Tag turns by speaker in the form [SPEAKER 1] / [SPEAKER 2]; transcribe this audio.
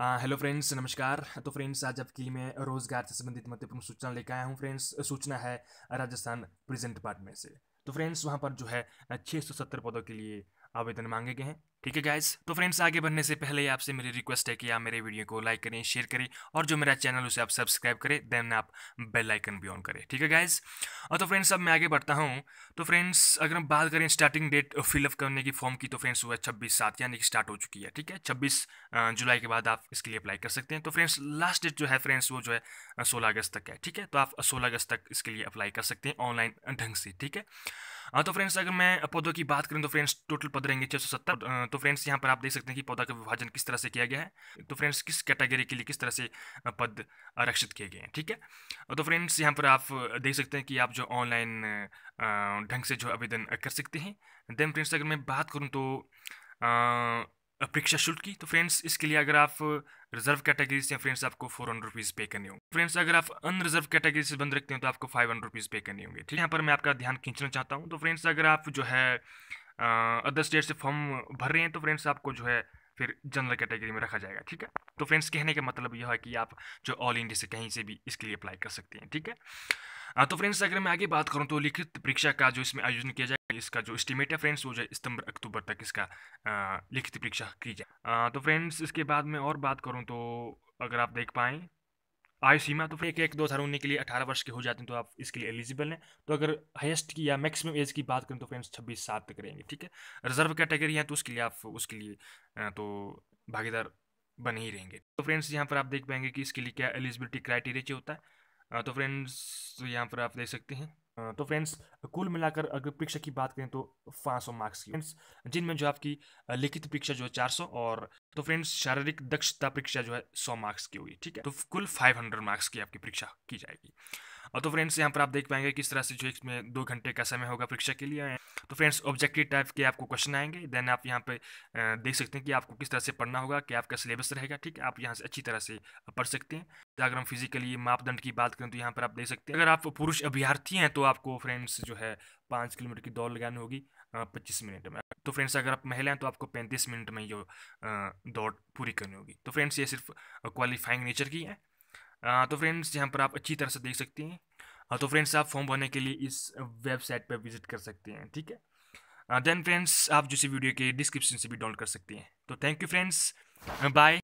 [SPEAKER 1] Hello friends, नमस्कार। तो friends, आज आपके लिए मैं रोज़गार से संबंधित महत्वपूर्ण सूचना लेकर आया हूँ फ्रेंड्स। सूचना है राजस्थान प्रेजेंट डिपार्टमेंट से। तो फ्रेंड्स, वहाँ पर जो है छः सौ सत्तर पदों के लिए आवेदन मांगे गए हैं। ठीक है गाइस तो फ्रेंड्स आगे बढ़ने से पहले आपसे मेरी रिक्वेस्ट है कि आप मेरे वीडियो को लाइक करें शेयर करें और जो मेरा चैनल उसे आप सब्सक्राइब करें देन आप बेल आइकन भी ऑन करें। ठीक है गाइस और तो फ्रेंड्स अब मैं आगे बढ़ता हूँ। तो फ्रेंड्स अगर हम बात करें स्टार्टिंग डेट फिलअप करने की फॉर्म की तो फ्रेंड्स वो छब्बीस सात, यानी कि स्टार्ट हो चुकी है। ठीक है? छब्बीस जुलाई के बाद आप इसके लिए अप्लाई कर सकते हैं। तो फ्रेंड्स लास्ट डेट जो है फ्रेंड्स वो जो है सोलह अगस्त तक है। ठीक है? तो आप सोलह अगस्त तक इसके लिए अप्लाई कर सकते हैं ऑनलाइन ढंग से। ठीक हाँ? तो फ्रेंड्स अगर मैं पौधों की बात करूँ तो फ्रेंड्स टोटल पद रहेंगे छः सौ सत्तर। तो फ्रेंड्स यहाँ पर आप देख सकते हैं कि पौधा का विभाजन किस तरह से किया गया है। तो फ्रेंड्स किस कैटेगरी के लिए किस तरह से पद आरक्षित किए गए हैं, ठीक है? तो फ्रेंड्स यहाँ पर आप देख सकते हैं कि आप जो ऑनलाइन ढंग से जो आवेदन कर सकते हैं। देन फ्रेंड्स अगर मैं बात करूँ तो परीक्षा शुल्क की। तो फ्रेंड्स इसके लिए अगर आप रिज़र्व कैटेगरी से फ्रेंड्स आपको फोर हंड्रेड रुपीज़ पे करने होंगे। फ्रेंड्स अगर आप अनरिजर्व कैटेगरी से बंद रखते हैं तो आपको फाइव हंड्रेड रुपीज़ पे करने होंगे। ठीक है, यहाँ पर मैं आपका ध्यान खींचना चाहता हूँ। तो फ्रेंड्स अगर आप जो है अदर स्टेट से फॉर्म भर रहे हैं तो फ्रेंड्स आपको जो है, फिर जनरल कैटेगरी में रखा जाएगा। ठीक है? तो फ्रेंड्स कहने का मतलब यह है कि आप जो ऑल इंडिया से कहीं से भी इसके लिए अप्लाई कर सकते हैं। ठीक है? तो फ्रेंड्स अगर मैं आगे बात करूँ तो लिखित परीक्षा का जो इसमें आयोजन किया जाएगा इसका जो एस्टिमेट है फ्रेंड्स वो जो सितंबर, अक्टूबर तक इसका लिखित परीक्षा की जाए। तो फ्रेंड्स इसके बाद में और बात करूँ तो अगर आप देख पाएँ, आयु सीमा तो फिर एक एक, दो हज़ार उन्नीस के लिए अठारह वर्ष के हो जाते हैं तो आप इसके लिए एलिजिबल हैं। तो अगर हाईएस्ट की या मैक्सिमम एज की बात करें तो फ्रेंड्स छब्बीस सात तक रहेंगे, ठीक है? रिज़र्व कैटेगरी है तो उसके लिए आप, उसके लिए तो भागीदार बने ही रहेंगे। तो फ्रेंड्स यहाँ पर आप देख पाएँगे कि इसके लिए क्या एलिजिबिलिटी क्राइटेरिया होता है। तो फ्रेंड्स यहाँ पर आप देख सकते हैं। तो फ्रेंड्स, कुल मिलाकर अगर परीक्षा की बात करें तो पाँच सौ मार्क्स की। फ्रेंड्स, जिनमें जो आपकी लिखित परीक्षा जो है चार सौ और तो फ्रेंड्स, शारीरिक दक्षता परीक्षा जो है सौ मार्क्स की होगी, ठीक है? तो कुल फाइव हंड्रेड मार्क्स की आपकी परीक्षा की जाएगी। और तो फ्रेंड्स यहाँ पर आप देख पाएँगे किस तरह से जो इसमें दो घंटे का समय होगा परीक्षा के लिए तो फ्रेंड्स ऑब्जेक्टिव टाइप के आपको क्वेश्चन आएँगे देन आप यहाँ पे देख सकते हैं कि आपको किस तरह से पढ़ना होगा, कि आपका सिलेबस रहेगा, ठीक है? आप यहाँ से अच्छी तरह से पढ़ सकते हैं। तो अगर हम फिजिकली मापदंड की बात करें तो यहाँ पर आप देख सकते हैं। अगर आप पुरुष अभ्यर्थी हैं तो आपको फ्रेंड्स जो है पाँच किलोमीटर की दौड़ लगानी होगी पच्चीस मिनट में। तो फ्रेंड्स अगर आप महिला हैं तो आपको पैंतीस मिनट में जो दौड़ पूरी करनी होगी। तो फ्रेंड्स ये सिर्फ़ क्वालिफाइंग नेचर की है। तो फ्रेंड्स, यहाँ पर आप अच्छी तरह से देख सकते हैं। तो फ्रेंड्स, आप फॉर्म भरने के लिए इस वेबसाइट पर विज़िट कर सकते हैं, ठीक है? देन फ्रेंड्स, आप जिस वीडियो के डिस्क्रिप्शन से भी डाउनलोड कर सकते हैं। तो थैंक यू फ्रेंड्स, बाय।